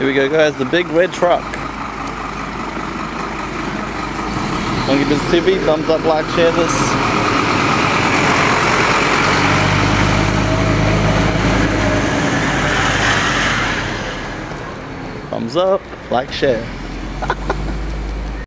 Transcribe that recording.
Here we go guys, the big red truck. Monkeybizzness TV, thumbs up, like, share this. Thumbs up, like, share.